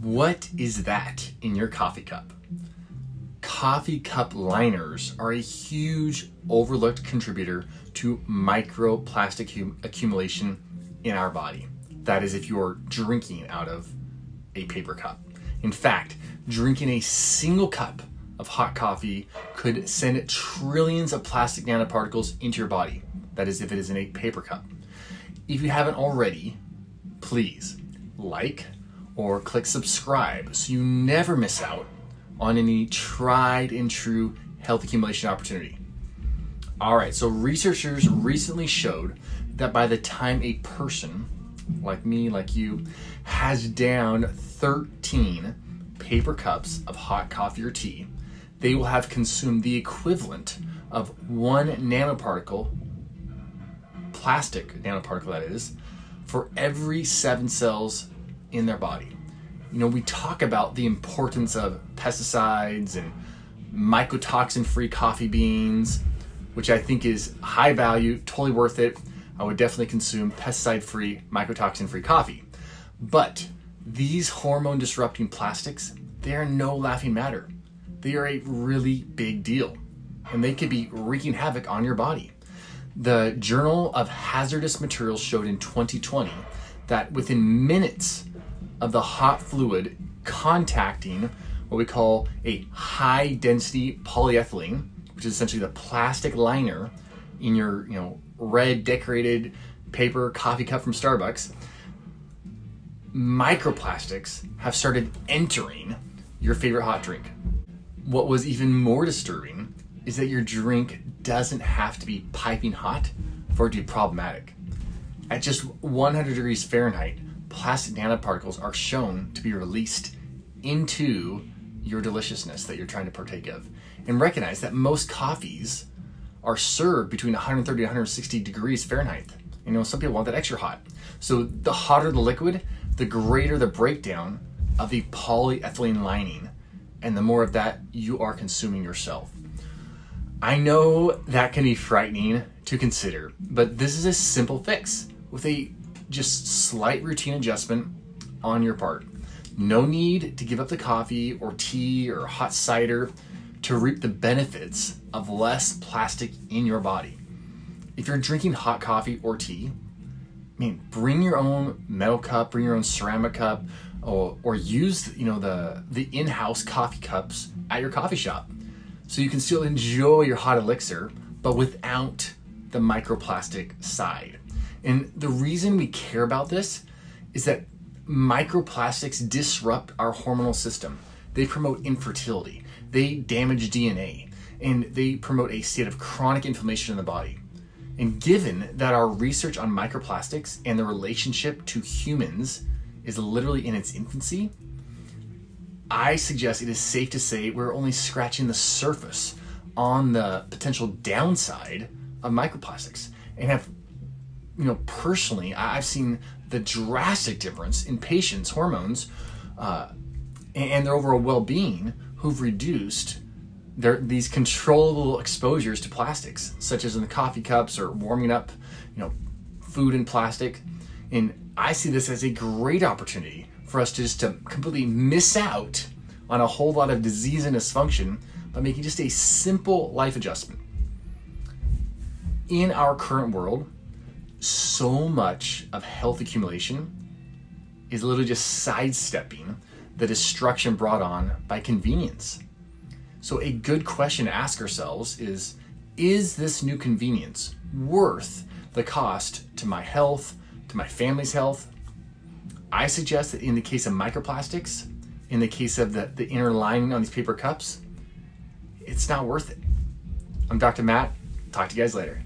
What is that in your coffee cup? Coffee cup liners are a huge overlooked contributor to microplastic accumulation in our body. That is, if you're drinking out of a paper cup. In fact, drinking a single cup of hot coffee could send trillions of plastic nanoparticles into your body. That is, if it is in a paper cup. If you haven't already, please like, or click subscribe so you never miss out on any tried and true health accumulation opportunity. All right, so researchers recently showed that by the time a person like me, like you, has down 13 paper cups of hot coffee or tea, they will have consumed the equivalent of one nanoparticle, plastic nanoparticle that is, for every seven cells in their body. You know, we talk about the importance of pesticides and mycotoxin free coffee beans, which I think is high value, totally worth it. I would definitely consume pesticide free, mycotoxin free coffee. But these hormone disrupting plastics, they are no laughing matter. They are a really big deal, and they could be wreaking havoc on your body. The Journal of Hazardous Materials showed in 2020 that within minutes of the hot fluid contacting what we call a high density polyethylene, which is essentially the plastic liner in your, you know, red decorated paper coffee cup from Starbucks, microplastics have started entering your favorite hot drink. What was even more disturbing is that your drink doesn't have to be piping hot for it to be problematic. At just 100 degrees Fahrenheit, plastic nanoparticles are shown to be released into your deliciousness that you're trying to partake of. And recognize that most coffees are served between 130 and 160 degrees Fahrenheit. You know, some people want that extra hot. So the hotter the liquid, the greater the breakdown of the polyethylene lining, and the more of that you are consuming yourself. I know that can be frightening to consider, but this is a simple fix with a just slight routine adjustment on your part. No need to give up the coffee or tea or hot cider to reap the benefits of less plastic in your body. If you're drinking hot coffee or tea, I mean, bring your own metal cup, bring your own ceramic cup, or, or use you know the the in-house coffee cups at your coffee shop so you can still enjoy your hot elixir, but without the microplastic side. And the reason we care about this is that microplastics disrupt our hormonal system. They promote infertility, they damage DNA, and they promote a state of chronic inflammation in the body. And given that our research on microplastics and the relationship to humans is literally in its infancy, I suggest it is safe to say we're only scratching the surface on the potential downside of microplastics and have you know personally i've seen the drastic difference in patients hormones uh, and their overall well-being who've reduced their these controllable exposures to plastics such as in the coffee cups or warming up you know food in plastic and i see this as a great opportunity for us to just to completely miss out on a whole lot of disease and dysfunction by making just a simple life adjustment. In our current world, so much of health accumulation is literally just sidestepping the destruction brought on by convenience. So, a good question to ask ourselves is Is this new convenience worth the cost to my health, to my family's health, I suggest that in the case of microplastics, in the case of the, the inner lining on these paper cups, it's not worth it. I'm Dr. Matt. Talk to you guys later.